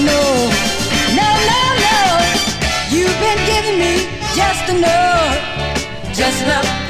no. No, no, no. You've been giving me just enough. Just enough.